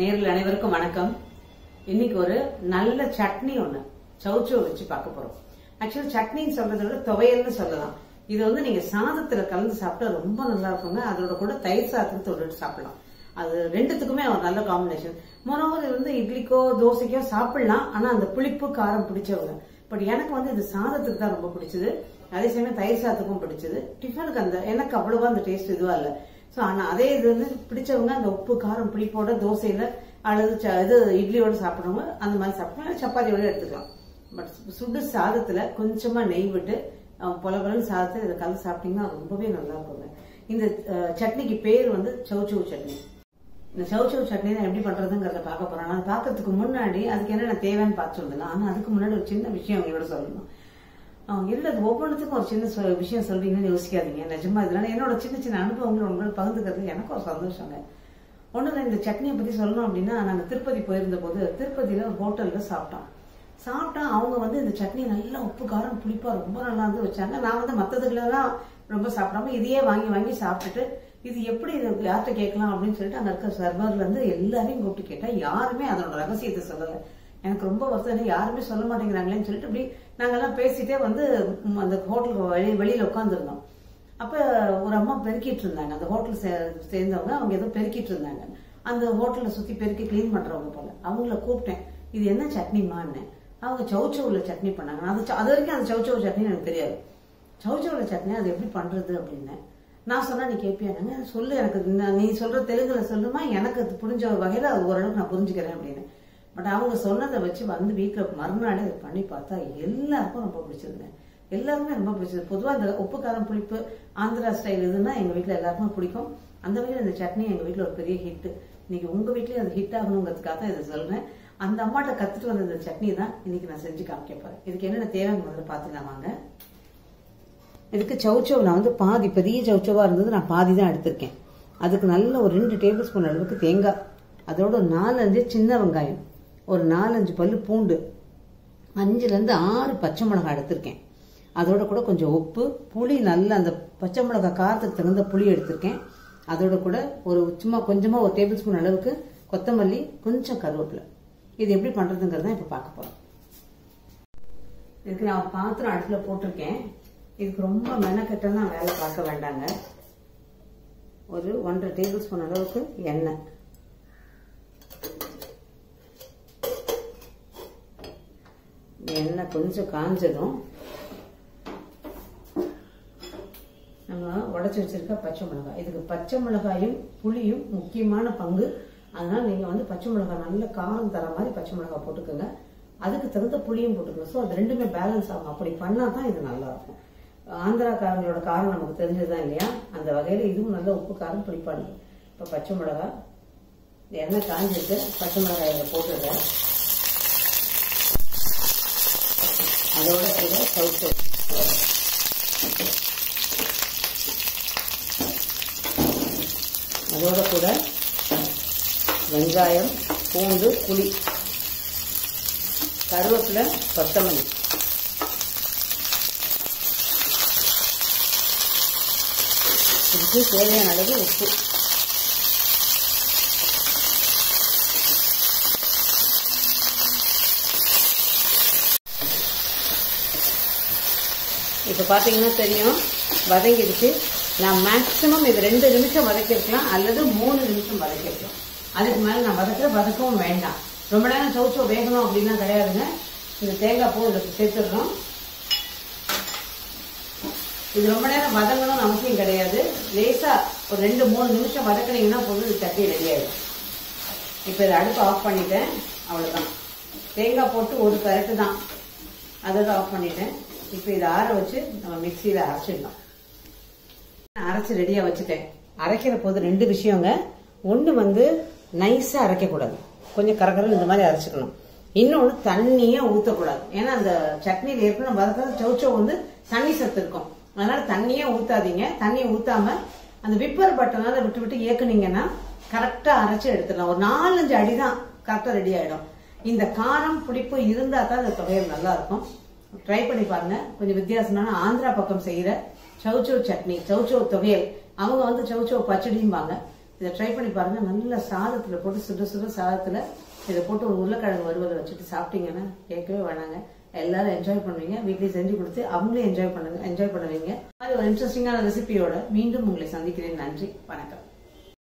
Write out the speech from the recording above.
நேரில் அனைவருக்கும் வணக்கம். இன்னைக்கு ஒரு நல்ல சட்னி ஒண்ணு சௌச்சோ வச்சு பார்க்க போறோம். ஆக்சுவலி சட்னின்னு சொல்றதை விட துவையல்னு சொல்லலாம். இது வந்து நீங்க சாதத்துல கலந்து சாப்பிட்டா ரொம்ப நல்லா இருக்குங்க. அதோட கூட தயிர் சாதத்துக்கு தொட்டுட்டு சாப்பிடலாம். அது ரெண்டுத்துக்குமே ஒரு நல்ல காம்பினேஷன் மொரோவர் இது வந்து இட்லிக்கோ தோசைக்கோ சாப்பிடலாம். ஆனா அந்த புளிப்பு காரம் பிடிச்சவங்க. பட் எனக்கு வந்து இது சாதத்துக்கு தான் ரொம்ப பிடிச்சது. அதே சமயம் தயிர் சாதத்துக்கும் பிடிச்சது. டிஃபனுக்கு அந்த எனக்கு அவ்வளவா அந்த டேஸ்ட் இதுவா இல்லை. சோ ஆனா அதே இது வந்து பிடிச்சவங்க அந்த உப்பு காரம் பிடிப்போட தோசையில அல்லது ச- இது இட்லியோட சாப்பிடுறவங்க அந்த மாதிரி சாப்பிடலாம். சப்பாத்தியோட எடுத்துக்கலாம். பட் சுடு சாதத்துல கொஞ்சமா நெய் விட்டு பொலபலன்னு பொல பொலன்னு சாதத்தை இதை கலந்து சாப்பிட்டீங்கன்னா ரொம்பவே நல்லா இருக்குங்க. இந்த சட்னிக்கு பேர் வந்து சவுச்சவு சட்னி. இந்த சவுச்சவு சட்னி நான் எப்படி பண்றதுங்கிறத பார்க்க போறோம் நான் பார்க்கறதுக்கு முன்னாடி அதுக்கு என்னென்ன தேவைன்னு பார்த்து சொல்லலாம் ஆனா அதுக்கு முன்னாடி ஒரு சின்ன விஷயம் உங்களோட சொல்லணும். இல்லை அது ஒவ்வொன்றுத்துக்கும் ஒரு சின்ன விஷயம் சொல்றீங்கன்னு யோசிக்காதீங்க. நிஜமா இதனால என்னோட சின்ன சின்ன அனுபவங்கள் உங்களோட பகிர்ந்துக்கிறது எனக்கு ஒரு சந்தோஷங்க. ஒன்று இந்த சட்னியை பத்தி சொல்லணும் அப்படின்னா நாங்க திருப்பதி போயிருந்த போது திருப்பதியில ஒரு ஹோட்டல்ல சாப்பிட்டோம். சாப்பிட்டா அவங்க வந்து இந்த சட்னி நல்லா உப்பு காரம் புளிப்பா ரொம்ப நல்லா இருந்து வச்சாங்க. நான் வந்து மத்ததுகளெல்லாம் ரொம்ப சாப்பிடாம இதையே வாங்கி வாங்கி சாப்பிட்டுட்டு இது எப்படி இது யார்கிட்ட கேட்கலாம் அப்படின்னு சொல்லிட்டு அங்கே இருக்க சர்வர்லேருந்து எல்லாரையும் கூப்பிட்டு கேட்டால் யாருமே அதோட ரகசியத்தை சொல்லலை. எனக்கு ரொம்ப வருத்தம். இல்லை, யாருமே சொல்ல மாட்டேங்கிறாங்களேன்னு சொல்லிட்டு இப்படி நாங்கெல்லாம் பேசிட்டே வந்து அந்த ஹோட்டலுக்கு வெளியே வெளியில உட்காந்துருந்தோம் அப்ப ஒரு அம்மா பெருக்கிட்டு இருந்தாங்க. அந்த ஹோட்டல் சேர்ந்தவங்க அவங்க ஏதோ பெருக்கிட்டு இருந்தாங்க. அந்த ஹோட்டலை சுத்தி பெருக்கி க்ளீன் பண்றவங்க போல. அவங்கள கூப்பிட்டேன். இது என்ன சட்னிமான்னு அவங்க சவுச்சவுல சட்னி பண்ணாங்க. அது அது வரைக்கும் அந்த சௌச்சவு சட்னி எனக்கு தெரியாது. சவுச்சவுல சட்னி அது எப்படி பண்றது அப்படின்னு. நான் சொன்னா நீ கேட்பியானுங்க சொல்லு எனக்கு நான் நீ சொல்ற தெலுங்குல சொல்லுமா? எனக்கு அது புரிஞ்ச வகையில அது ஓரளவுக்கு நான் புரிஞ்சுக்கிறேன் அப்படின்னு. பட் அவங்க சொன்னதை வச்சு வந்து வீட்டில் மறுநாடு அதை பண்ணி பார்த்தா எல்லாருக்கும் ரொம்ப பிடிச்சிருந்தேன். எல்லாருமே ரொம்ப பிடிச்சது பொதுவாக இந்த உப்பு காரம் புளிப்பு ஆந்திரா ஸ்டைல் இதுன்னா எங்கள் வீட்டில் எல்லாருக்கும் பிடிக்கும். அந்த வகையில் இந்த சட்னி எங்கள் வீட்டில் ஒரு பெரிய ஹிட் இன்னைக்கு உங்க வீட்லேயும் அது ஹிட் ஆகணுங்கிறதுக்காக தான் இதை சொல்றேன். அந்த அம்மாட்ட கத்துட்டு வந்த இந்த சட்னி தான் இன்னைக்கு நான் செஞ்சு காமிக்க போகிறேன் இதுக்கு என்னென்ன தேவைன்னு முதல்ல பார்த்துக்கலாம் வாங்க. இதுக்கு சவுச்சவ் நான் வந்து பாதி பெரிய சவுச்சவாக இருந்தது. நான் பாதி தான் எடுத்திருக்கேன். அதுக்கு நல்ல ஒரு ரெண்டு டேபிள் ஸ்பூன் அளவுக்கு தேங்காய். அதோட நாலஞ்சு சின்ன வெங்காயம். ஒரு நாலஞ்சு பல்லு பூண்டு. அஞ்சுலேருந்து ஆறு பச்சை மிளகாய் எடுத்திருக்கேன். அதோட கூட கொஞ்சம் உப்பு புளி நல்லா அந்த பச்சை மிளகாய் காரத்துக்கு தகுந்த புளி எடுத்திருக்கேன். அதோட கூட ஒரு சும்மா கொஞ்சமா ஒரு டேபிள் ஸ்பூன் அளவுக்கு கொத்தமல்லி கொஞ்சம் கருவேப்பிலை. இது எப்படி பண்றதுங்கிறத இப்ப பார்க்க போறோம். இதுக்கு நான் பாத்திரம் அடுப்புல போட்டிருக்கேன். இதுக்கு ரொம்ப மெனக்கெட்டெல்லாம் வேலை பார்க்க வேண்டாங்க. ஒரு ஒன்றரை டேபிள் ஸ்பூன் அளவுக்கு எண்ணெய். எண்ணெய் கொஞ்சம் காஞ்சதும் நம்ம உடச்சி வச்சிருக்க பச்சை மிளகாய். இதுக்கு பச்சை மிளகாயும் புளியும் முக்கியமான பங்கு. அதனால நீங்க வந்து பச்சை மிளகாய் நல்ல காரம் தர மாதிரி பச்சை மிளகாய் போட்டுக்கோங்க. அதுக்கு தகுந்த புளியும் போட்டுக்கணும். ஸோ அது ரெண்டுமே பேலன்ஸ் ஆகும். அப்படி பண்ணால் தான் இது நல்லா இருக்கும் ஆந்திராக்காரங்களோட காரம் நமக்கு தெரிஞ்சதுதான் இல்லையா? அந்த வகையில இதுவும் நல்ல உப்பு காரம் புளிப்பாடுது இப்போ பச்சை மிளகாய் எண்ணெய் காஞ்சிட்டு பச்சை மிளகாய் இதில் போட்டுடுறேன். அதோட கூட சவுத்து அதோட கூட வெங்காயம் பூண்டு புளி கருவேப்பிலை கொத்தமல்லி. இதுக்கு தேவையான அளவு உப்பு. இப்போ பார்த்தீங்கன்னா தெரியும் வதங்கிடுச்சு. நான் மேக்ஸிமம் இது ரெண்டு நிமிஷம் வதக்கிருக்கலாம் அல்லது மூணு நிமிஷம் வதக்கிருக்கலாம். அதுக்கு மேலே நான் வதக்கிற வதக்கவும் வேண்டாம். ரொம்ப நேரம் சௌச்சோ வேகணும் அப்படின்னா கிடையாதுங்க. இந்த தேங்காய் பூ இதுக்கு சேர்த்துடுறோம் இது ரொம்ப நேரம் வதங்கணும்னு அவசியம் கிடையாது. லேசா ஒரு ரெண்டு மூணு நிமிஷம் வதக்குனீங்கன்னா பொழுது இது சட்னி ரெடி இப்போ இதை அடுப்பு ஆஃப் பண்ணிட்டேன். அவ்வளவுதான். தேங்காய் போட்டு ஒரு கரெக்டு தான். அதை ஆஃப் பண்ணிட்டேன். இப்போ இதை ஆற வச்சு நம்ம மிக்சியில அரைச்சிடலாம். அரைச்சு ரெடியா வச்சுட்டேன். அரைக்கிற போது ரெண்டு விஷயங்க. ஒன்று வந்து நைஸா அரைக்கக்கூடாது. கொஞ்சம் கரகரன்னு இந்த மாதிரி அரைச்சிக்கணும். இன்னொன்று தண்ணியே ஊற்றக்கூடாது ஏன்னா அந்த சட்னியில் ஏற்கனவே வதக்கிறது சௌச்சோ வந்து தண்ணி சத்து இருக்கும். அதனால தண்ணியே ஊற்றாதீங்க தண்ணியை ஊற்றாம அந்த விப்பர் பட்டனால விட்டு விட்டு இயக்குனீங்கன்னா கரெக்டாக அரைச்சி எடுத்துடலாம். ஒரு நாலஞ்சு அடி தான் கரெக்டாக ரெடி ஆகிடும் இந்த காரம் புளிப்பு இருந்தா தான் அந்த துவையல் நல்லா இருக்கும். ட்ரை பண்ணி பாருங்க. கொஞ்சம் வித்தியாசமான ஆந்திரா பக்கம் செய்யற சவுச்சோ சட்னி சவுச்சோ துவையல் அவங்க வந்து சவுச்சோ பச்சடிம்பாங்க. இதை ட்ரை பண்ணி பாருங்க. நல்ல சாதத்துல போட்டு சுட சுட சாதத்துல இதை போட்டு ஒரு உருளைக்கிழங்கு வறுவலை வச்சுட்டு சாப்பிட்டீங்கன்னா கேட்கவே வேணாங்க. எல்லாரும் என்ஜாய் பண்ணுவீங்க. வீட்லயே செஞ்சு கொடுத்து அவங்களே என்ஜாய் பண்ணுங்க என்ஜாய் பண்ணுவீங்க. அது ஒரு இன்ட்ரெஸ்டிங்கான ரெசிபியோட மீண்டும் உங்களை சந்திக்கிறேன். நன்றி. வணக்கம்.